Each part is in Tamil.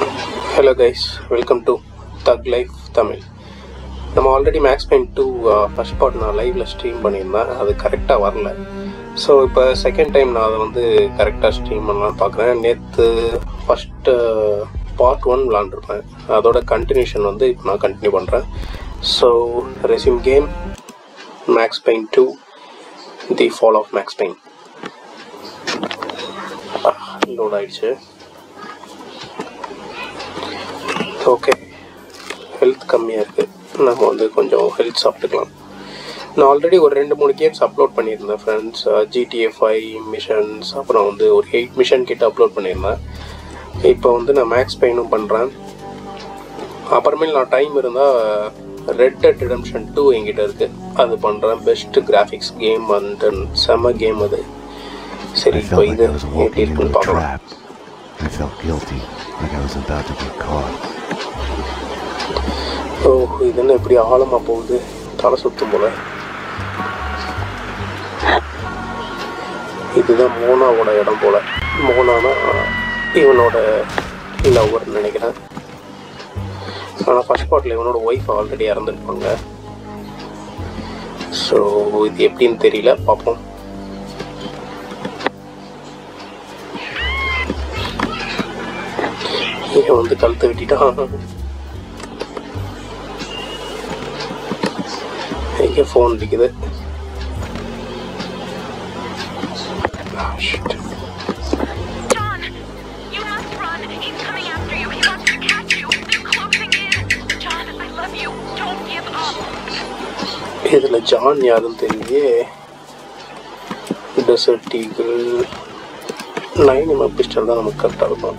Hello guys welcome to thug life Tamil நம்ம already Max Payne two first part நான் லைவ்ல ஸ்ட்ரீம் பண்ணியிருந்தேன். அது கரெக்டாக வரல. ஸோ இப்போ செகண்ட் டைம் நான் அதை வந்து கரெக்டாக ஸ்ட்ரீம் பண்ணலாம்னு பார்க்குறேன். நேற்று ஃபஸ்ட்டு பார்ட் ஒன் விளாண்டுருப்பேன். அதோட கண்டினியூஷன் வந்து இப்போ நான் கண்டினியூ பண்ணுறேன் so resume game Max Payne two the fall of Max Payne load ஆயிடுச்சு. ஓகே ஹெல்த் கம்மியாக இருக்குது நம்ம வந்து கொஞ்சம் ஹெல்த் சாப்பிட்டுக்கலாம். நான் ஆல்ரெடி ஒரு ரெண்டு மூணு கேம்ஸ் அப்லோட் பண்ணியிருந்தேன் ஃப்ரெண்ட்ஸ் ஜிடிஏ ஃபைவ் மிஷன்ஸ் அப்புறம் வந்து ஒரு எயிட் மிஷன் கிட்ட அப்லோட் பண்ணியிருந்தேன். இப்போ வந்து நான் மேக்ஸ் பெயினும் பண்ணுறேன் அப்புறமேல் நான் டைம் இருந்தால் ரெட் டெட் ரிடம்ஷன் டூ என்கிட்ட இருக்குது அது பண்ணுறேன் பெஸ்ட் கிராஃபிக்ஸ் கேம் அண்ட் செம்ம கேம் அது. சரி இப்போ இது எப்படி இருக்குன்னு பார்க்கலாம். I felt guilty, like I was about to get caught. ஓ இது என்ன இப்படி ஆழமாக போகுது? தலை சுத்தும் போல. இதுதான் மோனாவோட இடம் போல. மோனானா இவனோட லவ்வர்னு நினைக்கிறேன். ஆனால் ஃபர்ஸ்ட் பார்ட்டில் இவனோட ஒய்ஃப் ஆல்ரெடி இறந்துருப்பாங்க. ஸோ இது எப்படின்னு தெரியல. பார்ப்போம். John, I love you. Don't give up. இதில் ஜான் யாருன்னு தெரியலையே. Desert eagle nine MM pistol தான் நமக்கு கரெக்டாக இருக்கும்.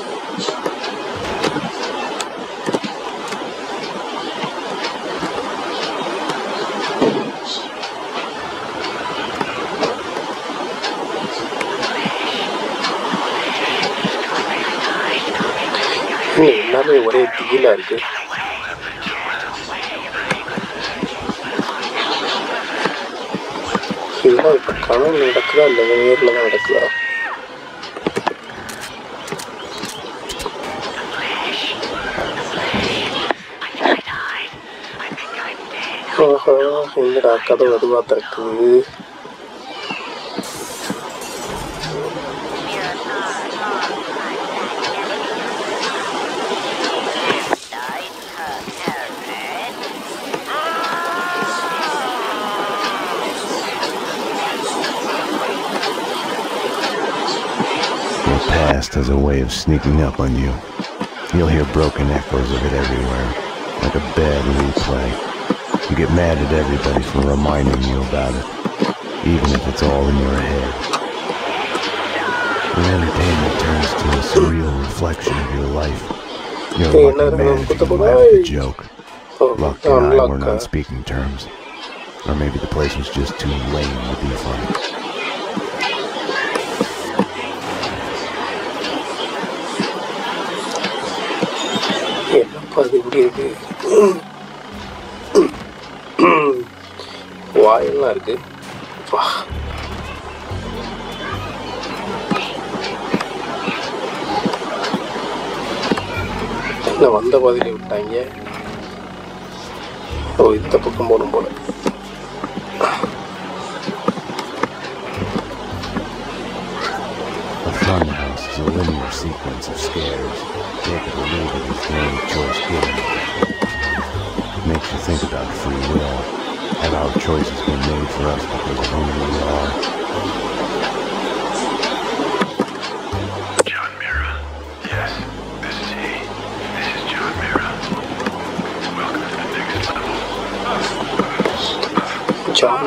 எல்லாமே ஒரே திகிலாக இருக்கு. இதெல்லாம் இப்போ கனவு நடக்குதா இல்லை நேரில் தான் நடக்குதா? ஆஹா என்னடா கதை அதுவாக திறக்குது? Past has a way of sneaking up on you. You'll hear broken echoes of it everywhere, like a bad replay. You get mad at everybody for reminding you about it, even if it's all in your head. Your entertainment turns to a surreal reflection of your life. You're lucky man if you can laugh at the joke. Luck and I weren't on speaking terms. Or maybe the place was just too lame to be funny. அது எப்படி இருக்கு? வாயெல்லாம் இருக்கு. வா. என்ன வந்த பாதையில விட்டாங்க? ஓ இந்த பக்கம் போகணும் போல. a linear sequence of scares, taken a little bit with the only choice given. Makes you think about free will. Have our choices been made for us because of who we are? John Mira. Yes, this is he. This is John Welcome to the next level. John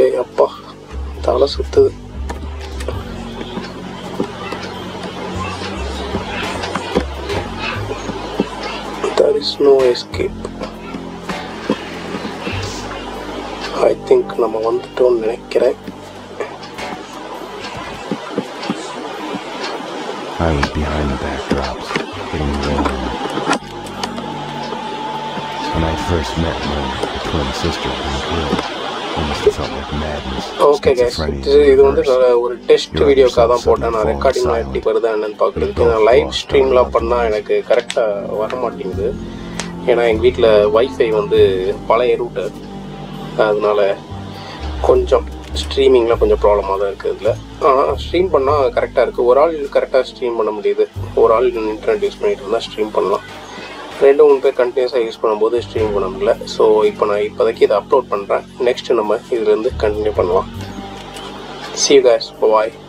ஏ அப்பா தலை சுத்துது there is no escape I think நம்ம வந்துட்டோம்னு நினைக்கிறேன் I was behind the backdrops, getting warm. When I first met my twin sister and it felt like madness. Okay case இது இது வந்து. ஒரு டெஸ்ட் வீடியோக்காக தான் போட்டேன். நான் ரெக்கார்டிங்லாம் எப்படி வருதா என்னன்னு பார்க்குறதுக்கு நான் லைவ் ஸ்ட்ரீம்லாம் பண்ணால் எனக்கு கரெக்டாக வர மாட்டேங்குது. ஏன்னா எங்கள் வீட்டில் வைஃபை வந்து பழைய ரூட்டர் அதனால கொஞ்சம் ஸ்ட்ரீமிங்கில் கொஞ்சம் ப்ராப்ளமாக தான் இருக்குது இதில். ஆனால் ஸ்ட்ரீம் பண்ணால் கரெக்டாக இருக்குது ஒரு ஆள் கரெக்டாக ஸ்ட்ரீம் பண்ண முடியுது. ஒரு ஆள் இன்டர்நெட் யூஸ் பண்ணிட்டு இருந்தால் ஸ்ட்ரீம் பண்ணலாம். ரெண்டு மூணு பேர் கண்டினியூஸாக யூஸ் பண்ணும்போது ஸ்ட்ரீம் பண்ண முடியல. ஸோ இப்போ நான் இப்போதைக்கு இதை அப்லோட் பண்ணுறேன் நெக்ஸ்ட் நம்ம இதுலேருந்து கண்டினியூ பண்ணலாம். சி கேஸ் guys.